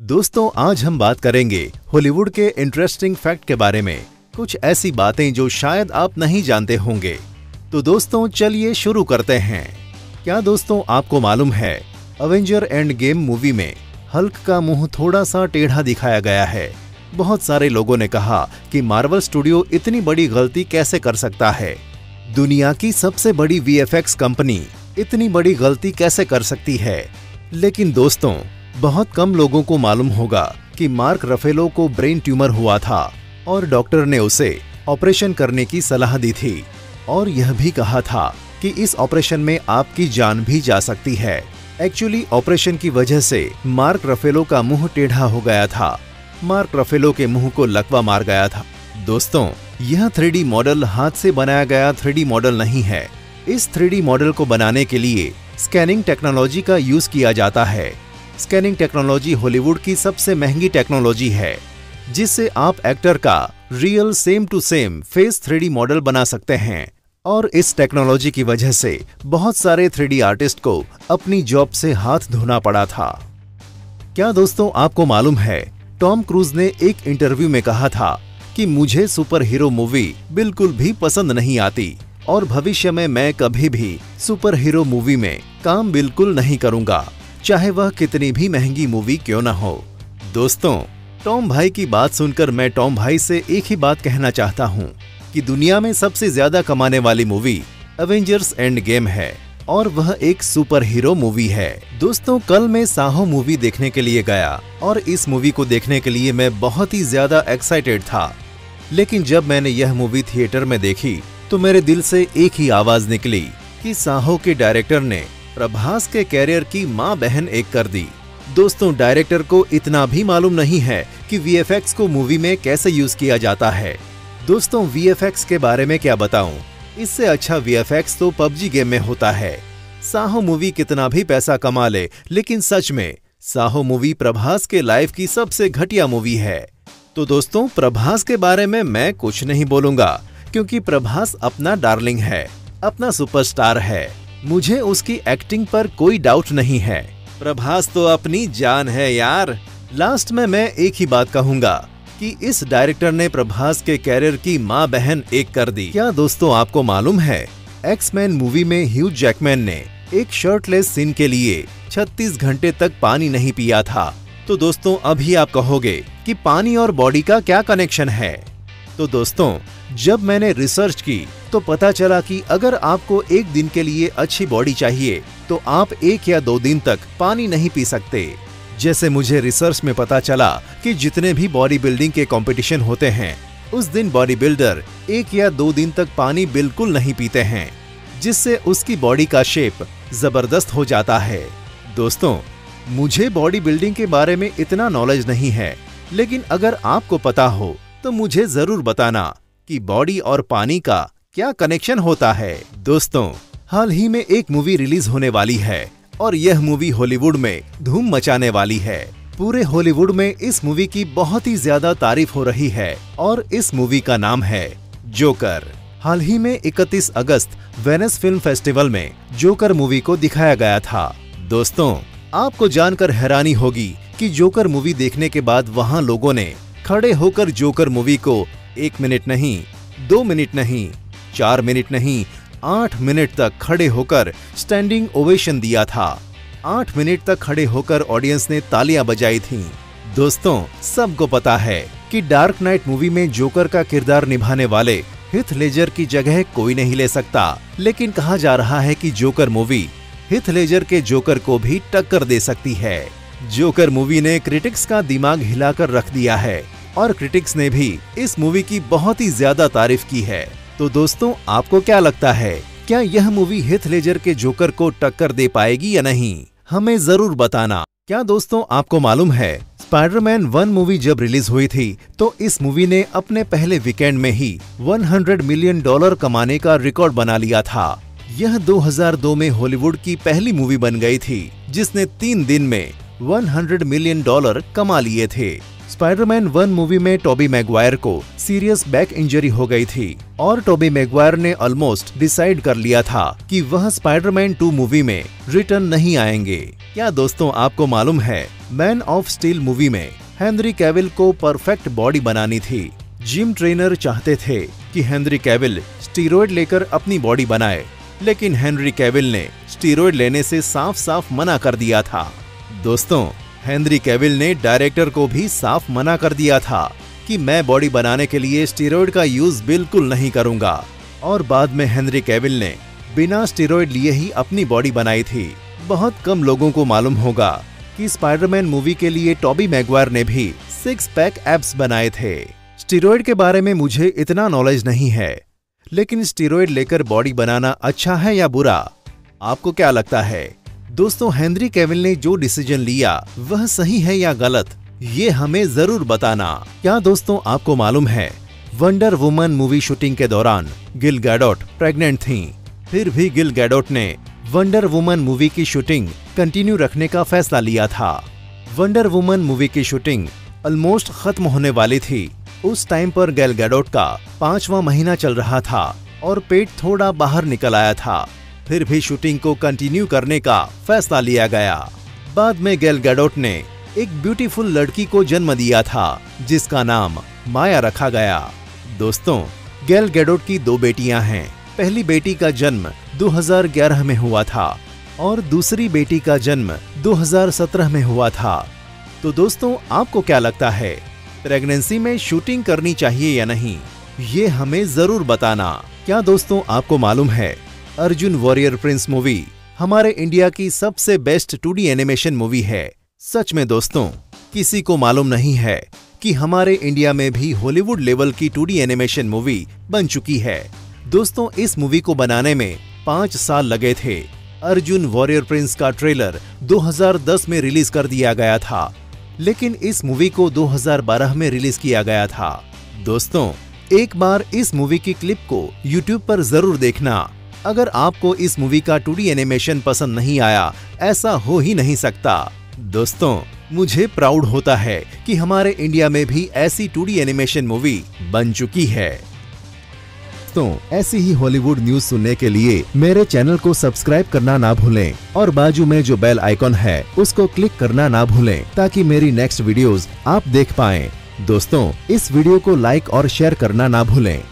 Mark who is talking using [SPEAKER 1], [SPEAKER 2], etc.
[SPEAKER 1] दोस्तों, आज हम बात करेंगे हॉलीवुड के इंटरेस्टिंग फैक्ट के बारे में। कुछ ऐसी बातें जो शायद आप नहीं जानते होंगे। तो दोस्तों, चलिए शुरू करते हैं। क्या दोस्तों, आपको मालूम है अवेंजर एंड गेम मूवी में हल्क का मुँह थोड़ा सा टेढ़ा दिखाया गया है। बहुत सारे लोगों ने कहा कि मार्वल स्टूडियो इतनी बड़ी गलती कैसे कर सकता है। दुनिया की सबसे बड़ी वीएफएक्स कंपनी इतनी बड़ी गलती कैसे कर सकती है? लेकिन दोस्तों बहुत कम लोगों को मालूम होगा कि मार्क रफेलो को ब्रेन ट्यूमर हुआ था और डॉक्टर ने उसे ऑपरेशन करने की सलाह दी थी। और यह भी कहा था कि इस ऑपरेशन में आपकी जान भी जा सकती है। एक्चुअली ऑपरेशन की वजह से मार्क रफेलो का मुँह टेढ़ा हो गया था। मार्क रफेलो के मुँह को लकवा मार गया था। दोस्तों, यह थ्री मॉडल हाथ से बनाया गया थ्री मॉडल नहीं है। इस थ्री मॉडल को बनाने के लिए स्कैनिंग टेक्नोलॉजी का यूज़ किया जाता है। स्कैनिंग टेक्नोलॉजी हॉलीवुड की सबसे महँगी टेक्नोलॉजी है, जिससे आप एक्टर का real same to same face three model बना सकते हैं। और इस टेक्नोलॉजी की वजह से बहुत सारे थ्री आर्टिस्ट को अपनी जॉब से हाथ धोना पड़ा था। क्या दोस्तों आपको मालूम है, टॉम क्रूज ने एक इंटरव्यू में कहा था कि मुझे सुपर हीरो मूवी बिल्कुल भी पसंद नहीं आती और भविष्य में मैं कभी भी सुपर हीरो मूवी में काम बिल्कुल नहीं करूँगा। चाहे वह कितनी भी महँगी मूवी क्यों न हो। दोस्तों, टॉम भाई की बात सुनकर मैं टॉम भाई से एक ही बात कहना चाहता हूँ कि दुनिया में सबसे ज़्यादा कमाने वाली मूवी अवेंजर्स एंड गेम है और वह एक सुपर हीरो मूवी है। दोस्तों, कल मैं साहो मूवी देखने के लिए गया और इस मूवी को देखने के लिए मैं बहुत ही ज़्यादा एक्साइटेड था। लेकिन जब मैंने यह मूवी थिएटर में देखी तो मेरे दिल से एक ही आवाज़ निकली कि साहो के डायरेक्टर ने प्रभास के कैरियर की माँ बहन एक कर दी। दोस्तों डायरेक्टर को इतना भी मालूम नहीं है कि वीएफएक्स को मूवी में कैसे यूज़ किया जाता है। दोस्तों वीएफएक्स के बारे में क्या बताऊँ? इससे अच्छा वीएफएक्स तो पबजी गेम में होता है। साहो मूवी कितना भी पैसा कमा ले, लेकिन सच में, साहो मूवी प्रभास के लाइफ की सबसे घटिया मूवी है। तो दोस्तों, प्रभास के बारे में मैं कुछ नहीं बोलूँगा, क्योंकि प्रभास अपना डार्लिंग है, अपना सुपरस्टार है। मुझे उसकी एक्टिंग पर कोई डाउट नहीं है। प्रभास तो अपनी जान है यार। लास्ट में मैं एक ही बात कहूँगा कि इस डायरेक्टर ने प्रभास के कैरियर की माँ बहन एक कर दी। क्या दोस्तों आपको मालूम है एक्समैन मूवी में ह्यूज जैकमैन ने एक शर्टलेस सीन के लिए 36 घंटे तक पानी नहीं पिया था। तो दोस्तों अभी आप कहोगे कि पानी और बॉडी का क्या कनेक्शन है? तो दोस्तों, जब मैंने रिसर्च की तो पता चला कि अगर आपको एक दिन के लिए अच्छी बॉडी चाहिए तो आप एक या दो दिन तक पानी नहीं पी सकते। जैसे मुझे रिसर्च में पता चला कि जितने भी बॉडी बिल्डिंग के कंपटीशन होते हैं, उस दिन बॉडी बिल्डर एक या दो दिन तक पानी बिल्कुल नहीं पीते हैं, जिससे उसकी बॉडी का शेप ज़बरदस्त हो जाता है। दोस्तों, मुझे बॉडी बिल्डिंग के बारे में इतना नॉलेज नहीं है, लेकिन अगर आपको पता हो तो मुझे ज़रूर बताना कि बॉडी और पानी का क्या कनेक्शन होता है। दोस्तों, हाल ही में एक मूवी रिलीज़ होने वाली है और यह मूवी हॉलीवुड में धूम मचाने वाली है। पूरे हॉलीवुड में इस मूवी की बहुत ही ज़्यादा तारीफ़ हो रही है और इस मूवी का नाम है जोकर। हाल ही में 31 अगस्त वेनस फ़िल्म फेस्टिवल में जोकर मूवी को दिखाया गया था। दोस्तों, आपको जानकर हैरानी होगी कि जोकर मूवी देखने के बाद वहाँ लोगों ने खड़े होकर जोकर मूवी को एक मिनट नहीं, दो मिनट नहीं, चार मिनट नहीं, आठ मिनट तक खड़े होकर स्टैंडिंग ओवेशन दिया था। आठ मिनट तक खड़े होकर ऑडियंस ने तालियाँ बजाई थीं। दोस्तों, सबको पता है कि डार्क नाइट मूवी में जोकर का किरदार निभाने वाले हिथ लेजर की जगह कोई नहीं ले सकता। लेकिन कहा जा रहा है कि जोकर मूवी हिथ लेजर के जोकर को भी टक्कर दे सकती है। जोकर मूवी ने क्रिटिक्स का दिमाग हिलाकर रख दिया है। और क्रिटिक्स ने भी इस मूवी की बहुत ही ज़्यादा तारीफ़ की है। तो दोस्तों, आपको क्या लगता है? क्या यह मूवी हिथ लेजर के जोकर को टक्कर दे पाएगी या नहीं? हमें ज़रूर बताना। क्या दोस्तों, आपको मालूम है स्पाइडरमैन वन मूवी जब रिलीज़ हुई थी तो इस मूवी ने अपने पहले वीकेंड में ही 100 मिलियन डॉलर कमाने का रिकॉर्ड बना लिया था। यह 2002 में हॉलीवुड की पहली मूवी बन गई थी, जिसने तीन दिन में 100 मिलियन डॉलर कमा लिए थे। स्पाइडरमैन वन मूवी में टॉबी मैगवायर को सीरियस बैक इंजरी हो गई थी और टॉबी मैगवायर ने ऑलमोस्ट डिसाइड कर लिया था कि वह स्पाइडरमैन टू मूवी में रिटर्न नहीं आएँगे। क्या दोस्तों, आपको मालूम है मैन ऑफ़ स्टील मूवी में हेनरी कैविल को परफेक्ट बॉडी बनानी थी। जिम ट्रेनर चाहते थे कि हेनरी कैविल स्टीरोइड लेकर अपनी बॉडी बनाए, लेकिन हेनरी कैविल ने स्टीरोइड लेने से साफ़ साफ़ मना कर दिया था। दोस्तों हेनरी कैविल ने डायरेक्टर को भी साफ़ मना कर दिया था कि मैं बॉडी बनाने के लिए स्टीरोइड का यूज़ बिल्कुल नहीं करूँगा। और बाद में हेनरी कैविल ने बिना स्टीरोइड लिए ही अपनी बॉडी बनाई थी। बहुत कम लोगों को मालूम होगा कि स्पाइडरमैन मूवी के लिए टॉबी मैगवायर ने भी सिक्स पैक एप्स बनाए थे। स्टीरोइड के बारे में मुझे इतना नॉलेज नहीं है, लेकिन स्टीरोइड लेकर बॉडी बनाना अच्छा है या बुरा, आपको क्या लगता है? दोस्तों, हेनरी केविल ने जो डिसीज़न लिया, वह सही है या गलत, ये हमें ज़रूर बताना। क्या दोस्तों, आपको मालूम है, वंडर वुमन मूवी शूटिंग के दौरान गिल गैडोट प्रेग्नेंट थीं। फिर भी गिल गैडोट ने वंडर वुमन मूवी की शूटिंग कंटिन्यू रखने का फैसला लिया था। वंडर वुमन मूवी की शूटिंग ऑलमोस्ट खत्म होने वाली थी। उस टाइम पर गैल गैडोट का पांचवा महीना चल रहा था और पेट थोड़ा बाहर निकल आया था। फिर भी शूटिंग को कंटिन्यू करने का फैसला लिया गया। बाद में गैल गैडोट ने एक ब्यूटीफुल लड़की को जन्म दिया था, जिसका नाम माया रखा गया। दोस्तों, गैल गैडोट की दो बेटियाँ हैं। पहली बेटी का जन्म 2011 में हुआ था और दूसरी बेटी का जन्म 2017 में हुआ था। तो दोस्तों, आपको क्या लगता है, प्रेगनेंसी में शूटिंग करनी चाहिए या नहीं? ये हमें ज़रूर बताना। क्या दोस्तों, आपको मालूम है अर्जुन वॉरियर प्रिंस मूवी, हमारे इंडिया की सबसे बेस्ट टू एनिमेशन मूवी है। सच में दोस्तों, किसी को मालूम नहीं है कि हमारे इंडिया में भी हॉलीवुड लेवल की टू एनिमेशन मूवी बन चुकी है। दोस्तों, इस मूवी को बनाने में पाँच साल लगे थे। अर्जुन वॉरियर प्रिंस का ट्रेलर 2010 में रिलीज़ कर दिया गया था, लेकिन इस मूवी को 2012 में रिलीज़ किया गया था। दोस्तों, एक बार इस मूवी की क्लिप को YouTube पर ज़रूर देखना। अगर आपको इस मूवी का टू एनिमेशन पसंद नहीं आया, ऐसा हो ही नहीं सकता। दोस्तों, मुझे प्राउड होता है कि हमारे इंडिया में भी ऐसी टू एनिमेशन मूवी बन चुकी है। दोस्तों ऐसी ही हॉलीवुड न्यूज़ सुनने के लिए मेरे चैनल को सब्सक्राइब करना ना भूलें और बाजू में जो बेल आइकॉन है, उसको क्लिक करना ना भूलें ताकि मेरी नेक्स्ट वीडियोस आप देख पाएँ। दोस्तों, इस वीडियो को लाइक और शेयर करना ना भूलें।